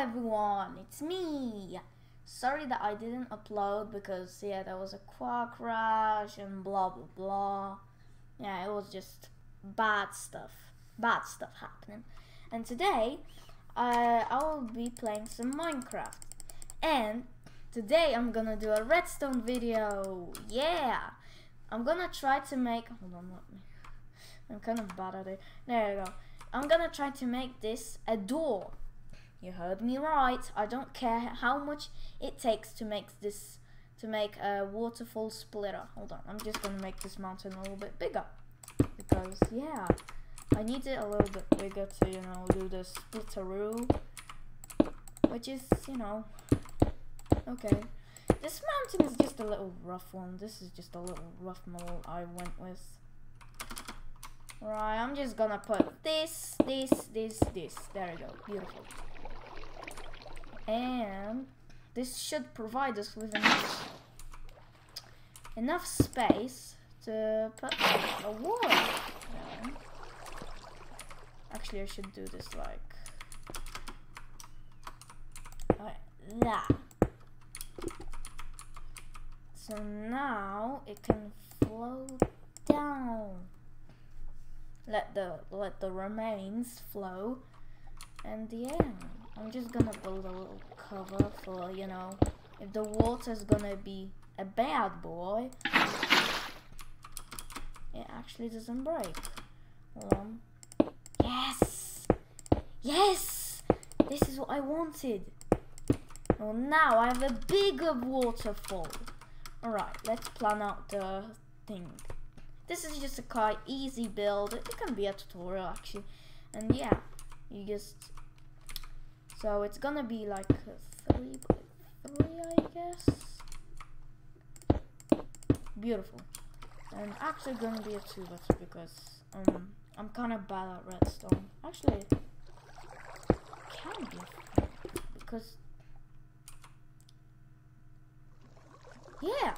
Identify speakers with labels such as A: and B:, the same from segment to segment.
A: everyone, it's me. Sorry that I didn't upload because yeah, there was a car crash and blah blah blah. Yeah, it was just bad stuff, bad stuff happening. And today, uh, I will be playing some Minecraft. And today I'm gonna do a redstone video. Yeah, I'm gonna try to make. Hold on, let me. I'm kind of bad at it. There you go. I'm gonna try to make this a door. You heard me right. I don't care how much it takes to make this to make a waterfall splitter. Hold on, I'm just gonna make this mountain a little bit bigger because yeah, I need it a little bit bigger to you know do the splitteroo, which is you know okay. This mountain is just a little rough one. This is just a little rough mold I went with. Right, I'm just gonna put this, this, this, this. There we go. Beautiful. And this should provide us with enough, enough space to put a wall down. Actually, I should do this like, like that. So now it can flow down. Let the let the remains flow, and yeah, I'm just gonna build a little cover for you know if the water's gonna be a bad boy, it actually doesn't break. Um, yes, yes, this is what I wanted. Well, now I have a bigger waterfall. Alright, let's plan out the thing. This is just a quite easy build. It can be a tutorial actually. And yeah, you just... So it's gonna be like a 3 by 3 I guess. Beautiful. And actually gonna be a 2 by 3 because um, I'm kind of bad at redstone. Actually, can be because Yeah.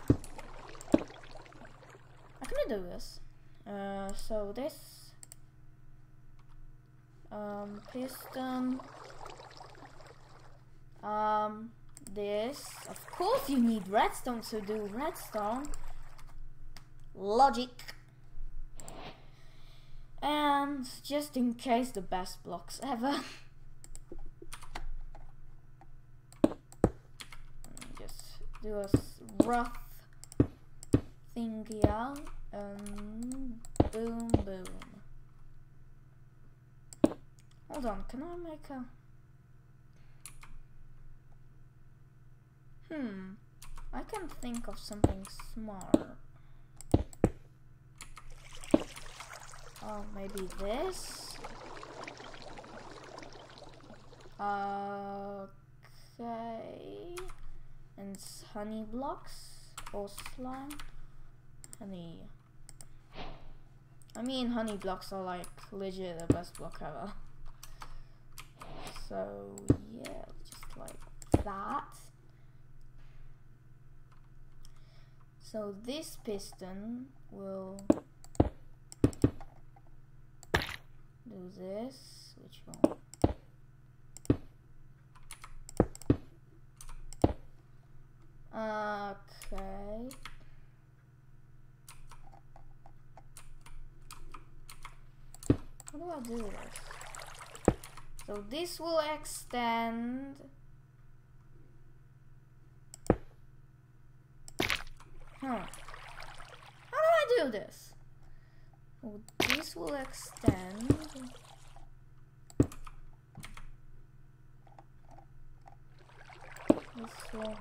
A: I can do this. Uh, so this um, piston. Um, this. Of course, you need redstone to do redstone. Logic. And just in case, the best blocks ever. just do a rough thing here. Um, boom, boom. Hold on, can I make a... Hmm, I can think of something smart. Oh, maybe this? Okay. And honey blocks? Or slime? Honey. I mean honey blocks are like legit the best block ever. So yeah just like that so this piston will do this which will Okay. How do I do this? So this will extend. Huh. How do I do this? Oh, this will extend. This will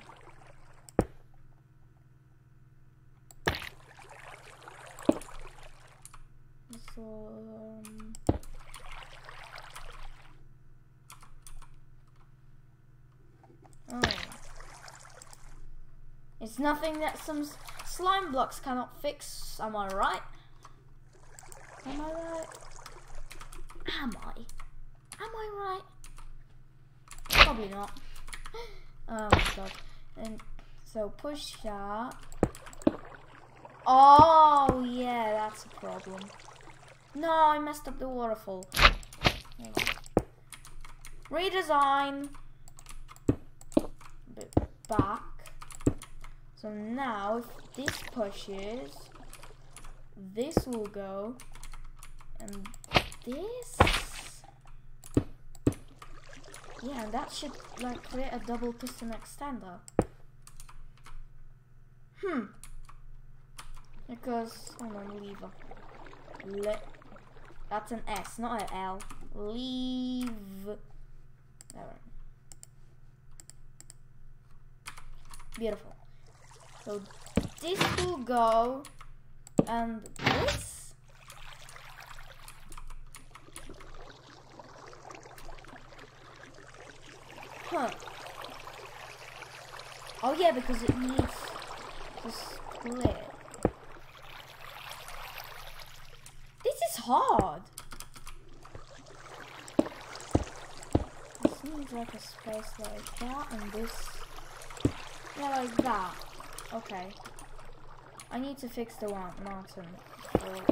A: so um, oh. It's nothing that some slime blocks cannot fix, am I right? Am I right? Am I? Am I right? Probably not. oh my god. And so push that. Oh yeah, that's a problem. No, I messed up the waterfall. Redesign. back. So now if this pushes, this will go, and this, yeah, and that should like create a double piston extender. Hmm. Because, hold on, lever. Le that's an S, not an L. Leave. There. Beautiful. So this will go, and this. Huh. Oh yeah, because it needs to split. This is hard. This needs like a space like that, and this, yeah, like that. Okay. I need to fix the one mountain. Fall.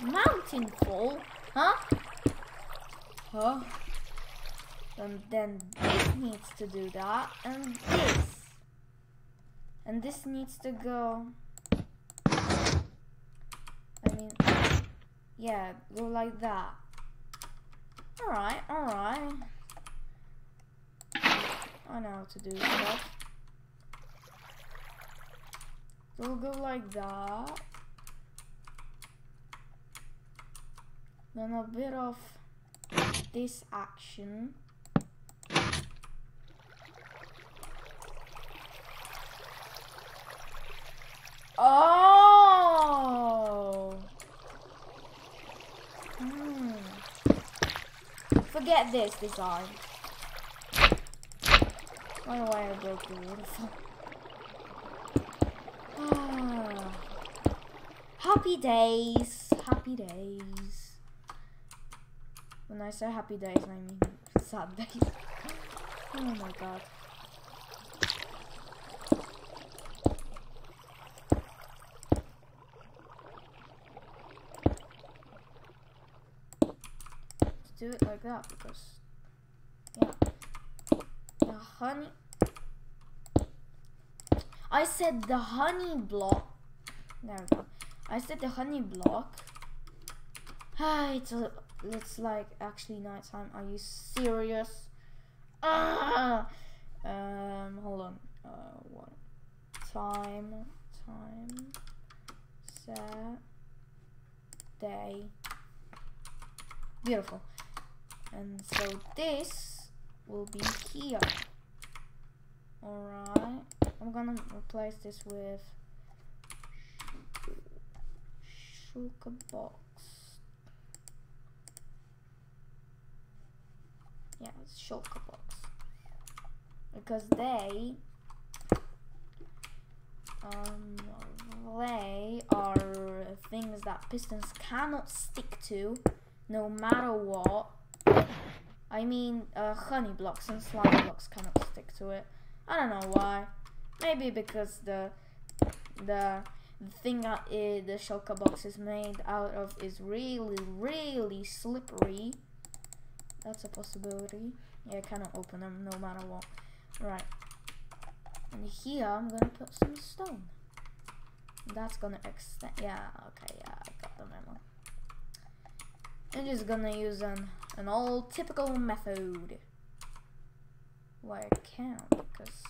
A: Mountain fall? Huh? Huh? And then this needs to do that, and this. And this needs to go. I mean, yeah, go like that. Alright, alright. I know how to do stuff. We'll go like that. Then a bit of this action. Oh! Hmm. Forget this design. By the way, I broke the waterfall. Ah. Happy days, happy days. When I say happy days, I mean sad days. Oh my god. Do it like that because, yeah, the honey. I said the honey block. There we go. I said the honey block. Ah, it's a, it's like actually nighttime. Are you serious? Ah! Um, hold on. Uh, what? Time, time, set, day. Beautiful. And so this will be here. Alright. I'm gonna replace this with Shulker box. Yeah, it's Shulker box. Because they um they are things that pistons cannot stick to no matter what. I mean uh, honey blocks and slime blocks cannot stick to it. I don't know why. Maybe because the the thing uh, the shulker box is made out of is really, really slippery. That's a possibility. Yeah, I cannot open them no matter what. Right. And here I'm gonna put some stone. That's gonna extend. Yeah, okay, yeah, I got the memo. I'm just gonna use an, an old typical method. Why I can't, because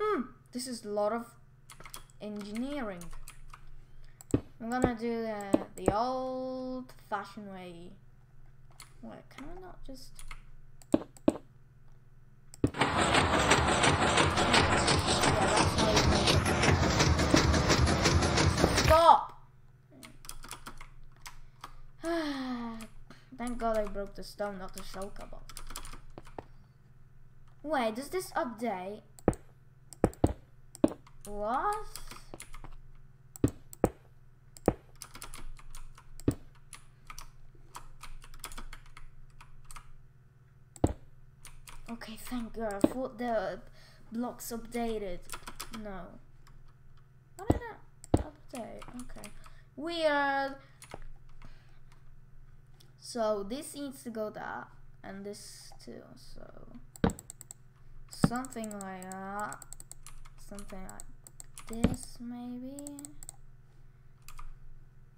A: Hmm, this is a lot of engineering. I'm gonna do the, the old fashioned way. Wait, can I not just... Stop! Thank god I broke the stone, not the shulker box. Wait, does this update? What? Okay, thank God. I thought the blocks updated. No. Why did that update? Okay. Weird. So this needs to go that, and this too. So something like that. Something like this, maybe.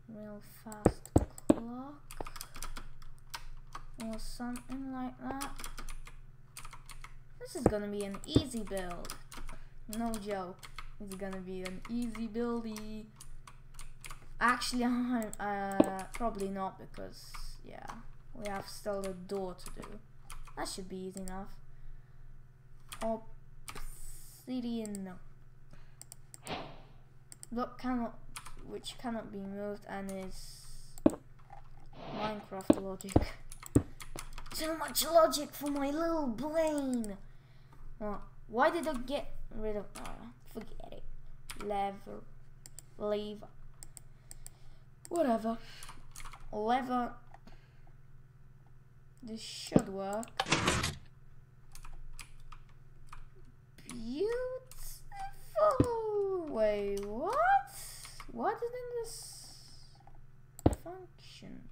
A: Real fast clock. Or something like that. This is gonna be an easy build. No joke. It's gonna be an easy buildy. Actually, uh, probably not because, yeah, we have still a door to do. That should be easy enough. Obsidian, no. Look, cannot, which cannot be moved and is Minecraft logic. Too much logic for my little brain. Why did I get rid of? Uh, forget it. Lever, lever, whatever. Lever. This should work. Beautiful. Wait, what? Why didn't this function?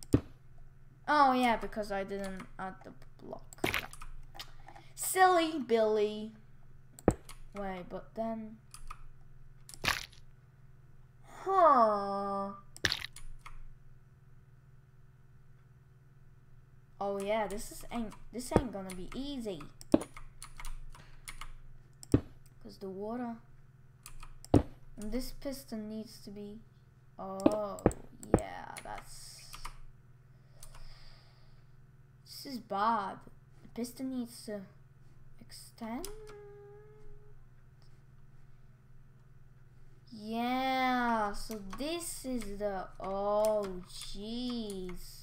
A: Oh yeah, because I didn't add the block. Silly Billy. Wait, but then... Huh. Oh yeah, this is ain't this ain't gonna be easy. Cause the water this piston needs to be oh yeah, that's this is bad. The piston needs to extend Yeah, so this is the, oh jeez.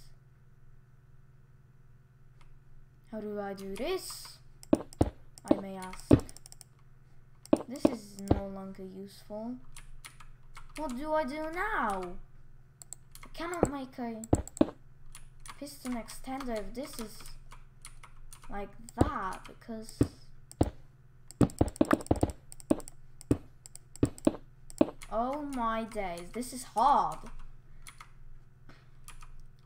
A: How do I do this? I may ask. This is no longer useful. What do I do now? I cannot make a piston extender if this is like that because Oh my days, this is hard.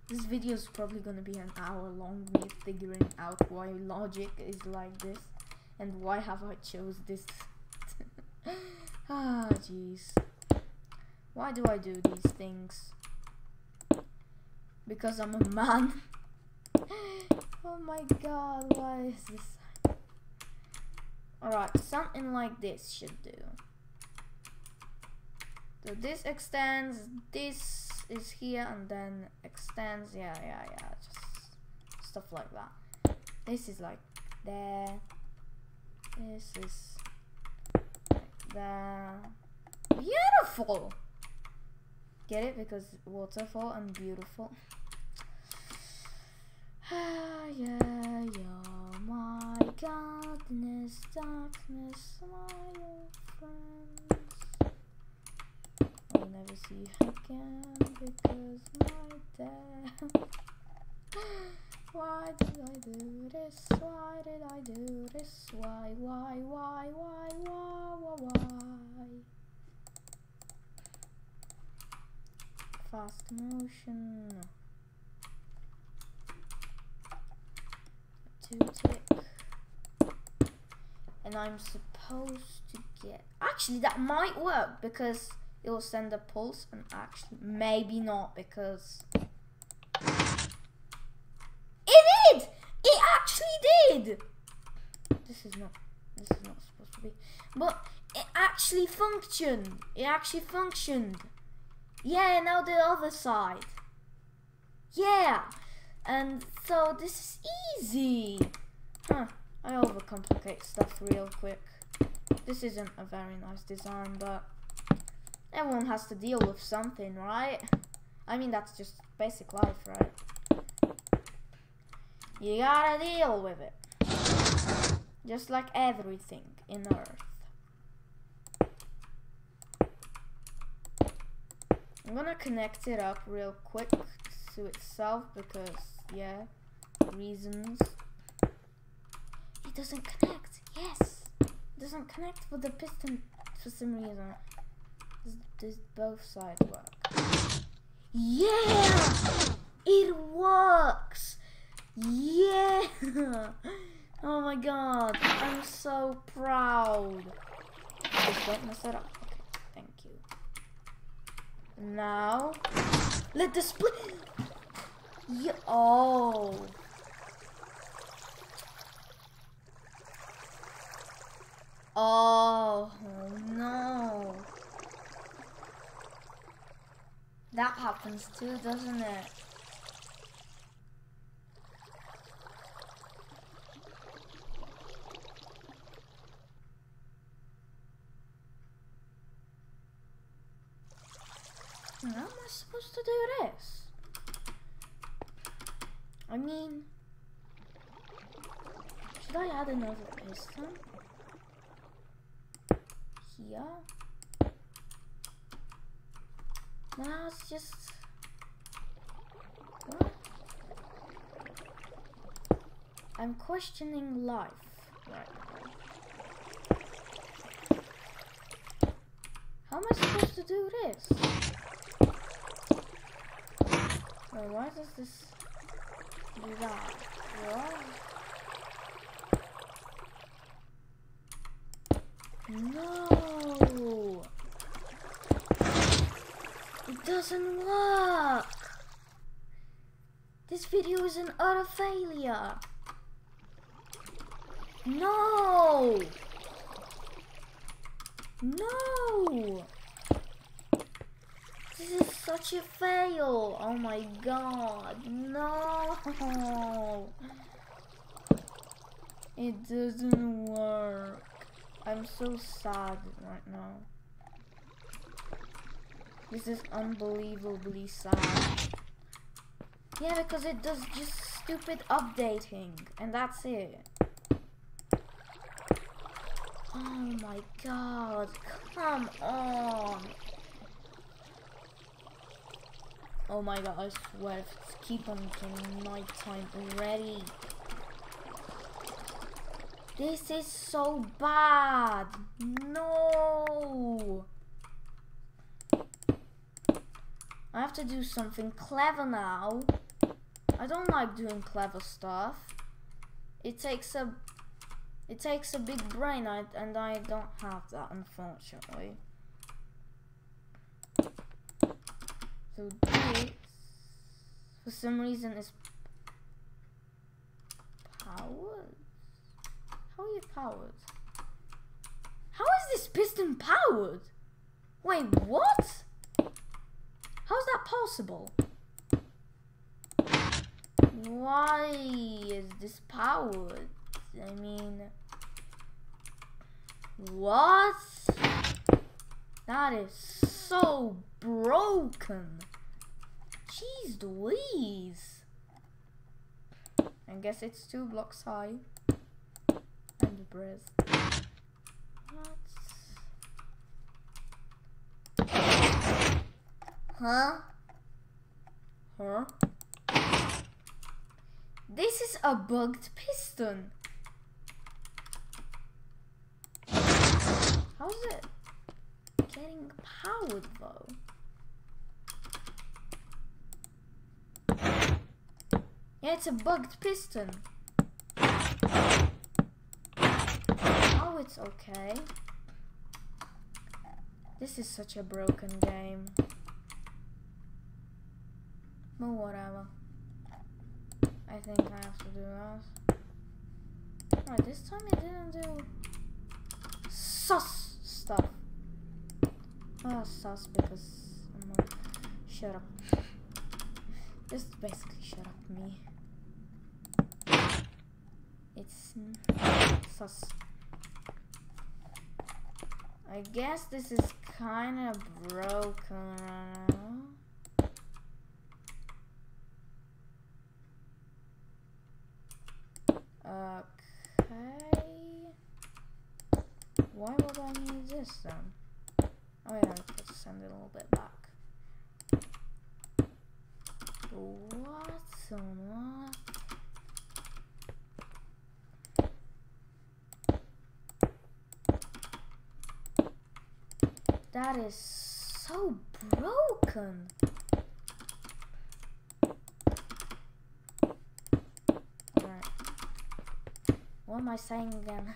A: This video is probably gonna be an hour long me figuring out why logic is like this and why have I chose this. ah, jeez. Why do I do these things? Because I'm a man. oh my god, why is this? Alright, something like this should do. So this extends, this is here and then extends, yeah, yeah, yeah, just stuff like that. This is like there, this is there. Beautiful! Get it? Because waterfall and beautiful. Ah, yeah, yeah, my godness, darkness, my old friend will never see you again because my dad. Why did I do this? Why did I do this? Why, why, why, why, why, why, why? Fast motion. Two tick. And I'm supposed to get... Actually, that might work because it will send a pulse and actually maybe not because it did it actually did this is not this is not supposed to be. But it actually functioned. It actually functioned. Yeah now the other side. Yeah. And so this is easy. Huh. I overcomplicate stuff real quick. This isn't a very nice design but Everyone has to deal with something, right? I mean, that's just basic life, right? You gotta deal with it. Just like everything in Earth. I'm gonna connect it up real quick to itself because, yeah, reasons. It doesn't connect, yes! It doesn't connect with the piston for some reason. Does, does both sides work? Yeah! It works! Yeah! Oh my god, I'm so proud. Just don't mess it up. Okay, thank you. Now, let the split. Yeah, oh. Oh no. That happens too, doesn't it? How am I supposed to do this? I mean, should I add another piston? Here? No, it's just... What? I'm questioning life right now. How am I supposed to do this? Wait, why does this do that? What? No! It doesn't work! This video is an utter failure! No! No! This is such a fail! Oh my god, no! It doesn't work. I'm so sad right now. This is unbelievably sad. Yeah, because it does just stupid updating, and that's it. Oh my god, come on. Oh my god, I swear, it's keep on to nighttime already. This is so bad. No. I have to do something clever now. I don't like doing clever stuff. It takes a it takes a big brain and I don't have that unfortunately. So this for some reason is powered. How are you powered? How is this piston powered? Wait, what? How's that possible? Why is this powered? I mean, what? That is so broken. Jeez Louise. I guess it's two blocks high breast. Huh? Huh? This is a bugged piston. How's it getting powered though? Yeah, it's a bugged piston. Oh, it's okay. This is such a broken game. But whatever. I think I have to do this. Right, this time I didn't do sus stuff. Oh, sus because I'm like, shut up. Just basically shut up me. It's sus. I guess this is kind of broken. Okay. Why would I need this then? Oh yeah, a little bit back. What on? That is so broken. what am I saying again?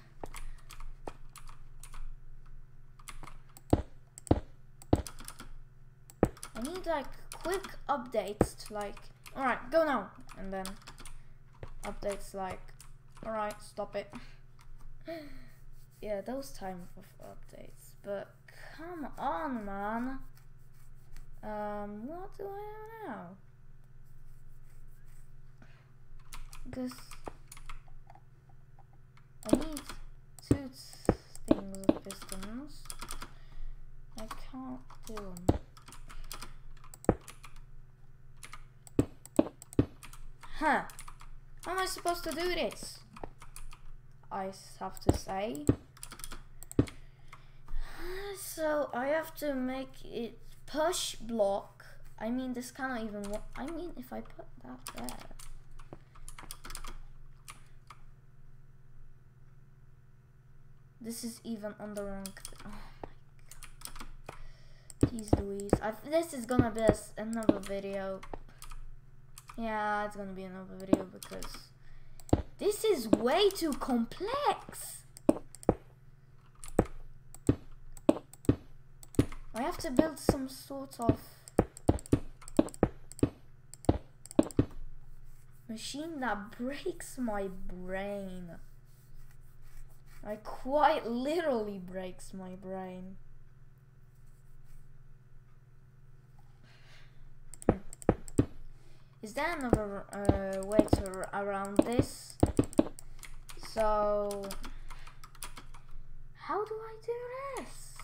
A: I like quick updates to like, alright, go now. And then updates like, alright, stop it. yeah, those time of updates. But come on, man. Um, what do I know? Because I need two things of pistons. I can't do them. Huh. How am I supposed to do this? I have to say. So I have to make it push block. I mean, this cannot even work. I mean, if I put that there. This is even on the wrong. Oh my god. Jeez Louise. I, this is gonna be another video. Yeah, it's gonna be another video because this is way too complex. I have to build some sort of machine that breaks my brain. Like quite literally breaks my brain. Is there another uh, way to around this? So, how do I do this?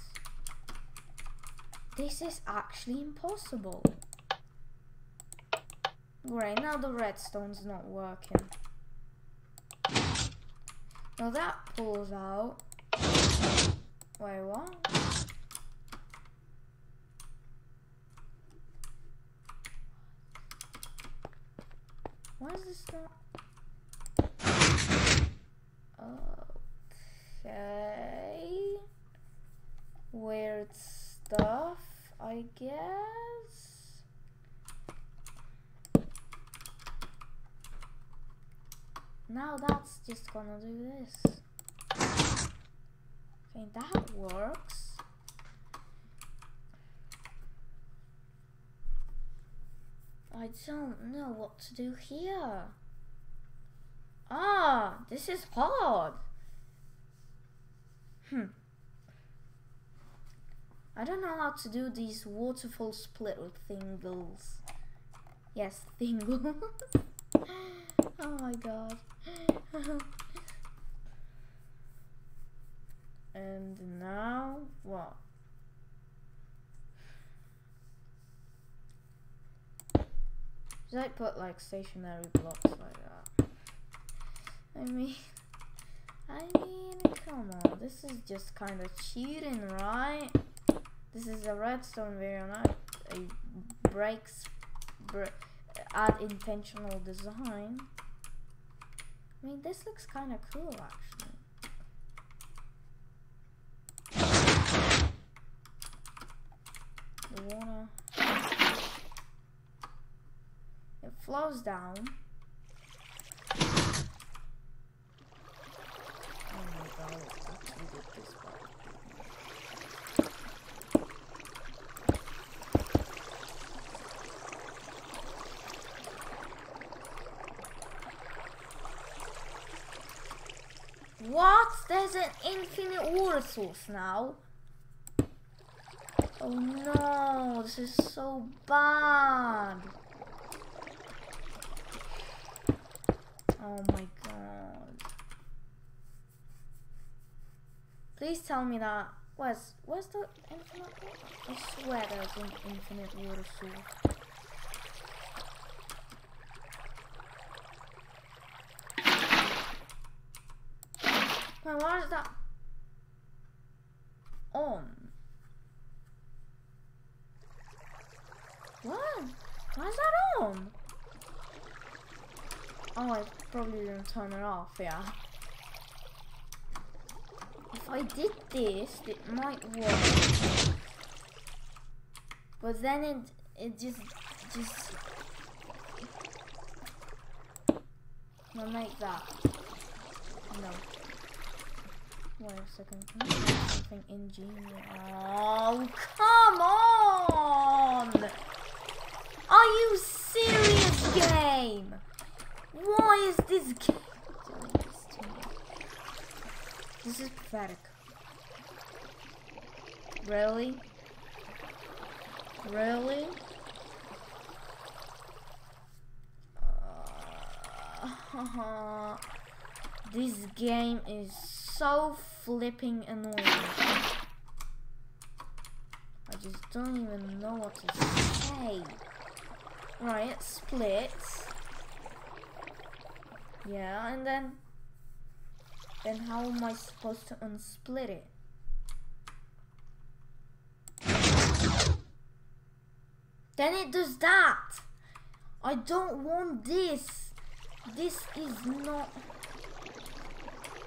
A: This is actually impossible. Great, now the redstone's not working. Now that pulls out. Wait, what? Why is this not? Okay. Weird stuff, I guess. Now that's just gonna do this. Okay, that works. I don't know what to do here. Ah, this is hard. Hmm. I don't know how to do these waterfall splitter thingles. Yes, thingles. oh my god. and now what? Should I put like stationary blocks like that? I mean, I mean, come on, this is just kind of cheating, right? This is a redstone video, not a breaks, bre add intentional design. I mean, this looks kind of cool, actually. Flows down. Oh my god, actually did this part. What? There's an infinite water source now. Oh no, this is so bad. Oh my god. Please tell me that. Where's, where's the infinite? I swear there's an infinite water source. Wait, why is that on? What? Why is that on? Oh, I probably didn't turn it off, yeah. If I did this, it might work. But then it, it just, just... No, make that. No. second. Can you do something ingenious? Oh, come on! Are you serious, game? Why is this game doing this to me? This is pathetic. Really? Really? Uh, this game is so flipping annoying. I just don't even know what to say. Right, split. Yeah, and then... Then how am I supposed to unsplit it? Then it does that. I don't want this. This is not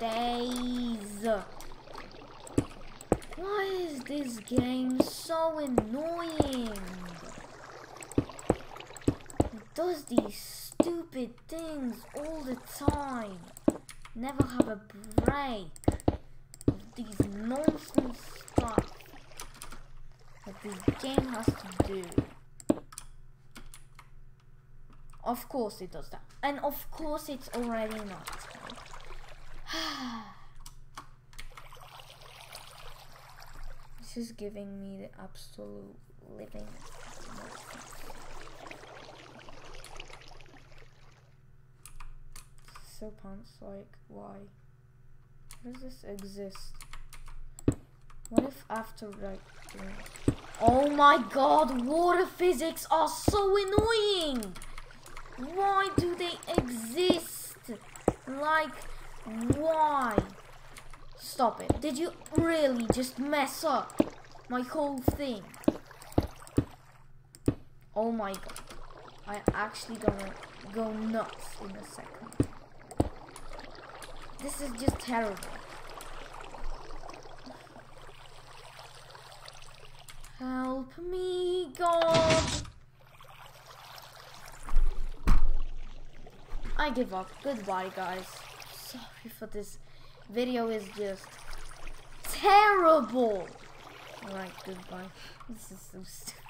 A: days. Why is this game so annoying? It does these stupid things all the time. Never have a break of these nonsense stuff that this game has to do. Of course it does that. And of course it's already not. this is giving me the absolute living So pants like why? Does this exist? What if after like Oh my god, water physics are so annoying! Why do they exist? Like, why? Stop it. Did you really just mess up my whole thing? Oh my god. I'm actually gonna go nuts in a second. This is just terrible. Help me, God! I give up. Goodbye, guys. Sorry for this video is just terrible. Alright, goodbye. This is so stupid.